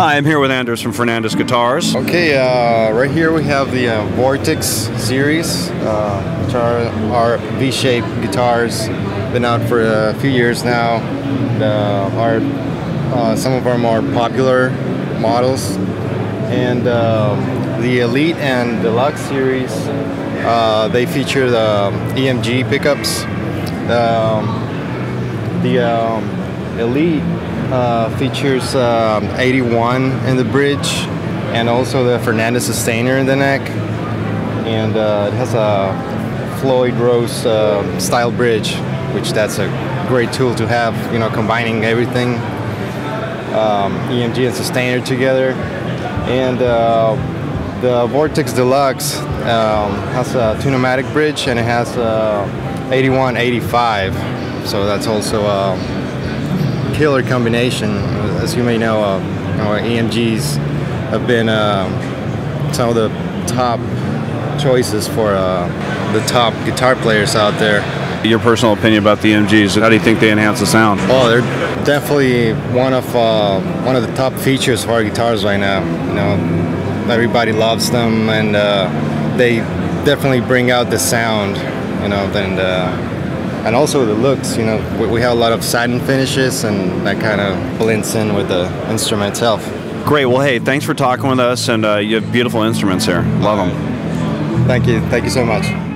Hi, I'm here with Anders from Fernandes Guitars. Okay, uh, right here we have the uh, Vortex series, uh, which are our V-shaped guitars. Been out for a few years now. Uh, are uh, some of our more popular models, and um, the Elite and Deluxe series. Uh, they feature the EMG pickups. Um, the um, Elite uh, features um, 81 in the bridge and also the Fernandes sustainer in the neck. And uh, it has a Floyd Rose uh, style bridge, which that's a great tool to have, you know, combining everything, um, EMG and sustainer together. And uh, the Vortex Deluxe um, has a Tune-o-matic bridge and it has a 81 85. So that's also a killer combination. As you may know, uh, our EMGs have been uh, some of the top choices for uh, the top guitar players out there. Your personal opinion about the EMGs? How do you think they enhance the sound? Oh, they're definitely one of uh, one of the top features for our guitars right now. You know, everybody loves them, and uh, they definitely bring out the sound. You know, and uh, and also the looks. You know, we, we have a lot of satin finishes, and that kind of blends in with the instrument itself. Great. Well, hey, thanks for talking with us, and uh, you have beautiful instruments here. Love them. Thank you. Thank you so much.